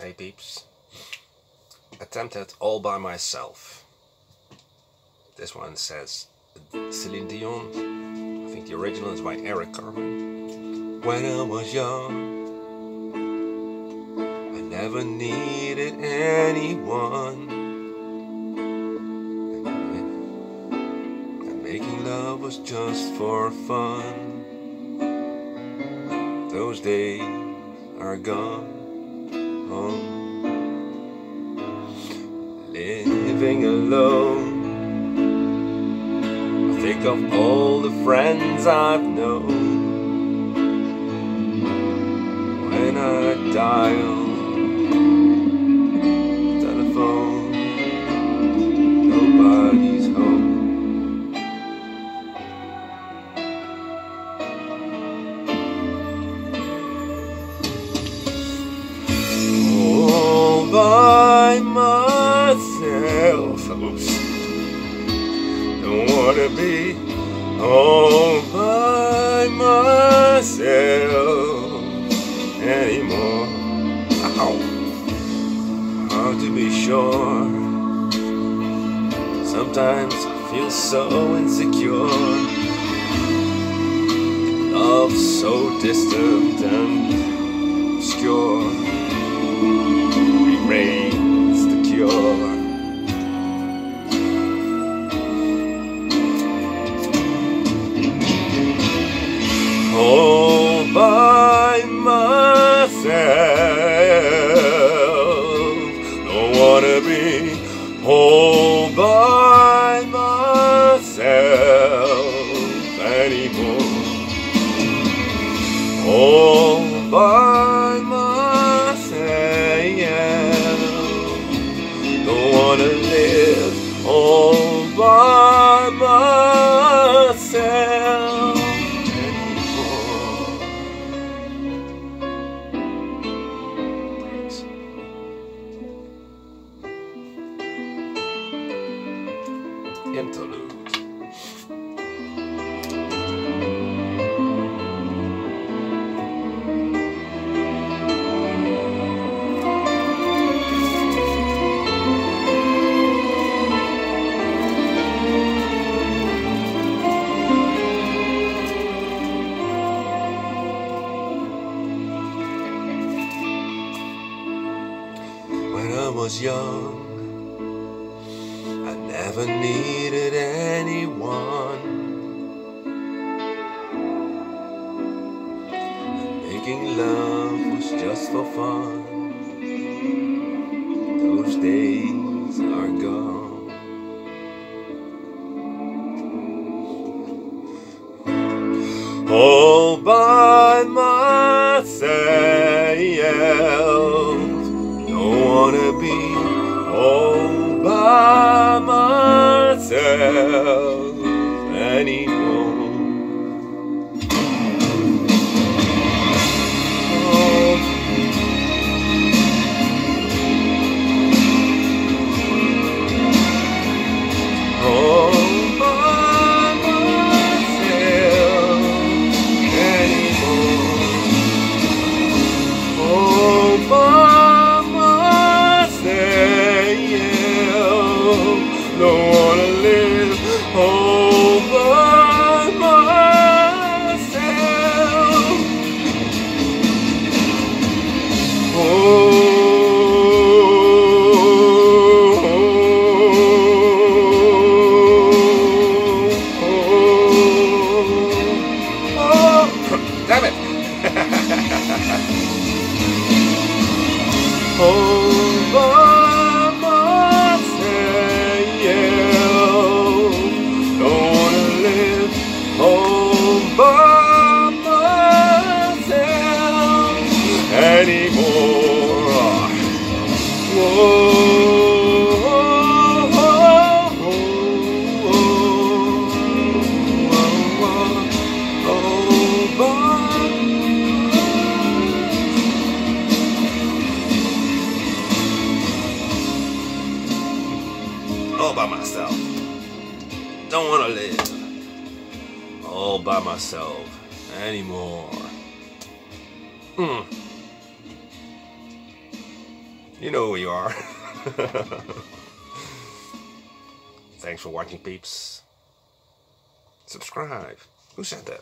Hey peeps. Attempted all by myself. This one says Celine Dion. I think the original is by Eric Carmen. When I was young, I never needed anyone. And making love was just for fun. Those days are gone. Living alone. I think of all the friends I've known. When I dial Wanna be all by myself anymore. Ow. Hard to be sure. Sometimes I feel so insecure. Love so distant and obscure remains the cure. By myself, don't wanna be all by myself anymore all by myself. Don't wanna live all by myself Interlude. When I was young, Never needed anyone. And making love was just for fun. Those days are gone. All by myself. All all myself. Don't want to live all by myself anymore. Mm. You know who you are. Thanks for watching, peeps. Subscribe. Who said that?